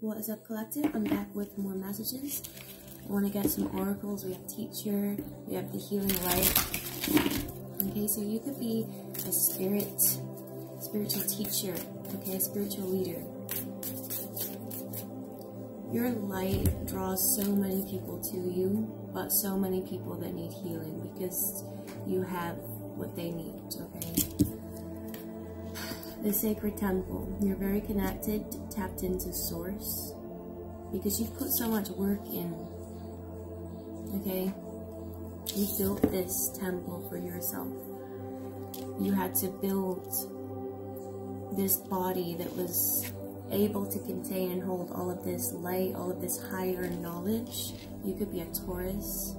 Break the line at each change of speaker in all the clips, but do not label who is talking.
What is up, collective? I'm back with more messages. I want to get some oracles. We have teacher, we have the healing light. Okay, so you could be a spirit, spiritual teacher, okay, spiritual leader. Your light draws so many people to you, but so many people that need healing because you have what they need, okay? The sacred temple. You're very connected, tapped into source because you've put so much work in. Okay? You built this temple for yourself. You had to build this body that was able to contain and hold all of this light, all of this higher knowledge. You could be a Taurus.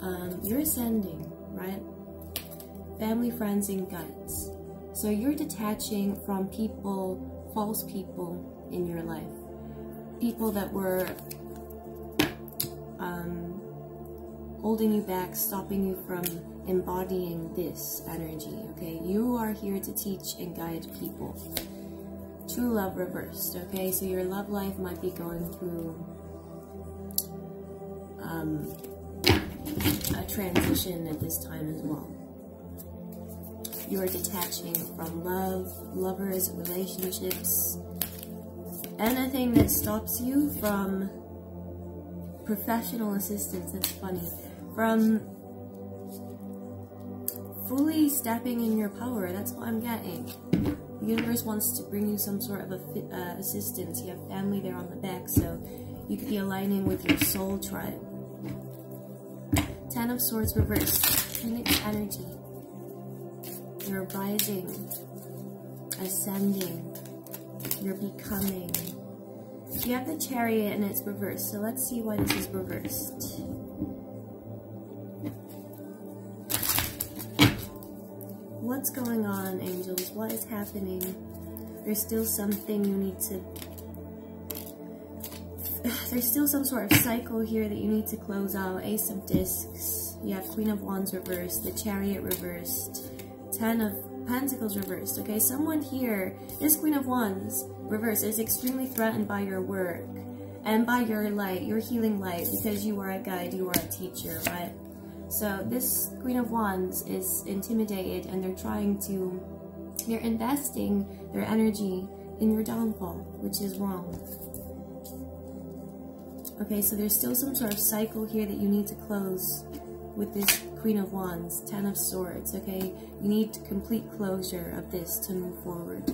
Um, you're ascending, right? Family, friends, and guides. So you're detaching from people, false people in your life. People that were um, holding you back, stopping you from embodying this energy, okay? You are here to teach and guide people. True love reversed, okay? So your love life might be going through um, a transition at this time as well you are detaching from love, lovers, relationships, anything that stops you from professional assistance, that's funny, from fully stepping in your power, that's what I'm getting. The universe wants to bring you some sort of a, uh, assistance. You have family there on the back, so you could be aligning with your soul tribe. Ten of Swords reversed. Phoenix energy. You're rising, ascending, you're becoming. You have the chariot and it's reversed, so let's see why this is reversed. What's going on, angels? What is happening? There's still something you need to... There's still some sort of cycle here that you need to close out. Ace of Discs. You have Queen of Wands reversed, the Chariot reversed. Ten of Pentacles reversed, okay? Someone here, this Queen of Wands reversed is extremely threatened by your work and by your light, your healing light, because you are a guide, you are a teacher, right? So this Queen of Wands is intimidated and they're trying to, they're investing their energy in your downfall, which is wrong. Okay, so there's still some sort of cycle here that you need to close with this Queen of Wands, Ten of Swords, okay? You need complete closure of this to move forward.